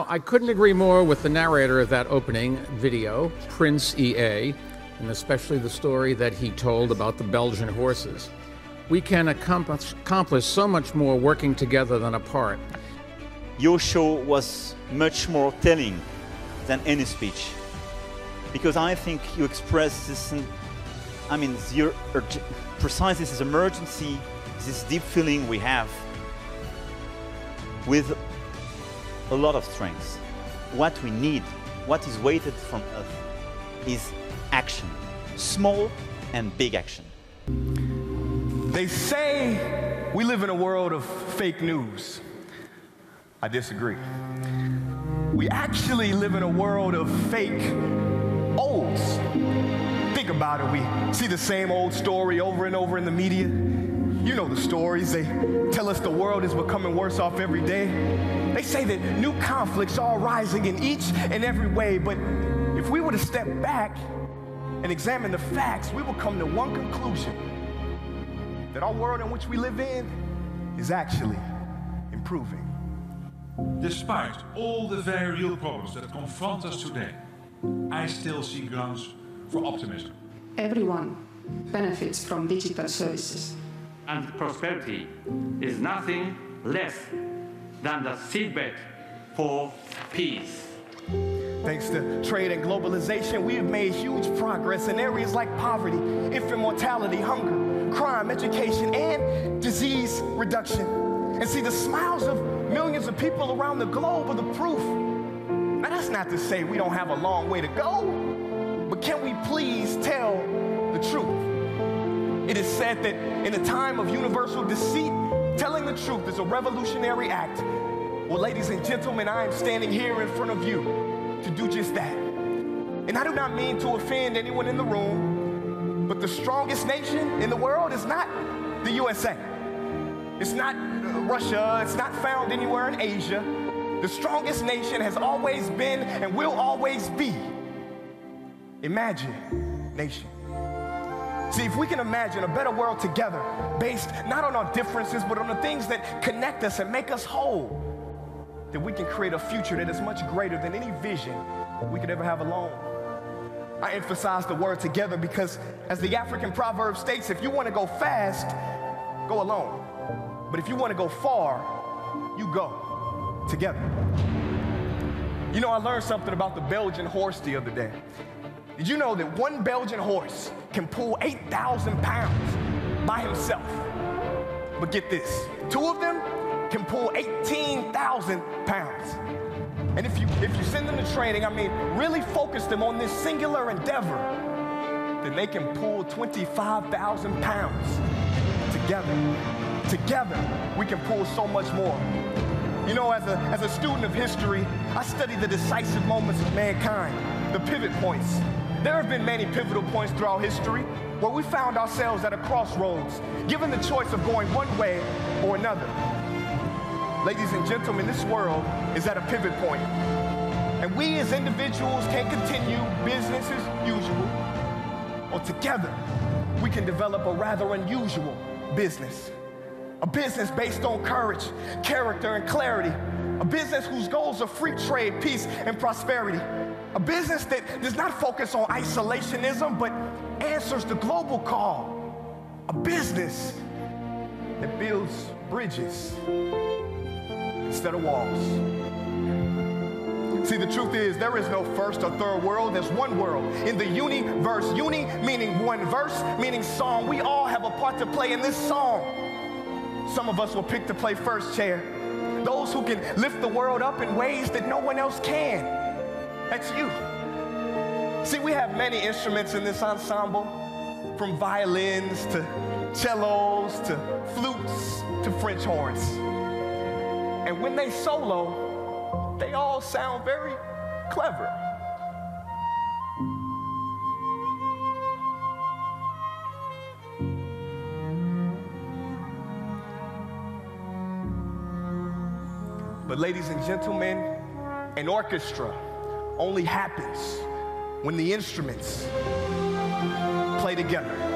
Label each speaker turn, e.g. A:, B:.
A: Now, I couldn't agree more with the narrator of that opening video, Prince EA, and especially the story that he told about the Belgian horses. We can accomplish, accomplish so much more working together than apart.
B: Your show was much more telling than any speech because I think you express this, I mean, your precisely this emergency, this deep feeling we have with a lot of strength. What we need, what is waited from us, is action. Small and big action.
C: They say we live in a world of fake news. I disagree. We actually live in a world of fake olds. Think about it. We see the same old story over and over in the media. You know the stories. They tell us the world is becoming worse off every day. They say that new conflicts are rising in each and every way, but if we were to step back and examine the facts, we will come to one conclusion that our world in which we live in is actually improving.
D: Despite all the very real problems that confront us today, I still see grounds for optimism.
E: Everyone benefits from digital services
F: and prosperity is nothing less than the seedbed for peace.
C: Thanks to trade and globalization, we have made huge progress in areas like poverty, infant mortality, hunger, crime, education, and disease reduction. And see, the smiles of millions of people around the globe are the proof. Now, that's not to say we don't have a long way to go, but can we please tell the truth? It is said that in a time of universal deceit, telling the truth is a revolutionary act. Well, ladies and gentlemen, I am standing here in front of you to do just that. And I do not mean to offend anyone in the room, but the strongest nation in the world is not the USA. It's not Russia, it's not found anywhere in Asia. The strongest nation has always been and will always be. Imagine nation. See, if we can imagine a better world together, based not on our differences, but on the things that connect us and make us whole, then we can create a future that is much greater than any vision we could ever have alone. I emphasize the word together because, as the African proverb states, if you want to go fast, go alone. But if you want to go far, you go together. You know, I learned something about the Belgian horse the other day. Did you know that one Belgian horse can pull 8,000 pounds by himself? But get this, two of them can pull 18,000 pounds. And if you, if you send them to training, I mean, really focus them on this singular endeavor, then they can pull 25,000 pounds together. Together, we can pull so much more. You know, as a, as a student of history, I study the decisive moments of mankind, the pivot points, there have been many pivotal points throughout history where we found ourselves at a crossroads, given the choice of going one way or another. Ladies and gentlemen, this world is at a pivot point, and we as individuals can continue business as usual, or together we can develop a rather unusual business. A business based on courage, character, and clarity. A business whose goals are free trade, peace, and prosperity. A business that does not focus on isolationism, but answers the global call. A business that builds bridges instead of walls. See, the truth is, there is no first or third world, there's one world. In the universe, uni meaning one verse, meaning song, we all have a part to play in this song. Some of us will pick to play first chair. Those who can lift the world up in ways that no one else can. That's you. See, we have many instruments in this ensemble, from violins to cellos to flutes to French horns. And when they solo, they all sound very clever. But, ladies and gentlemen, an orchestra only happens when the instruments play together.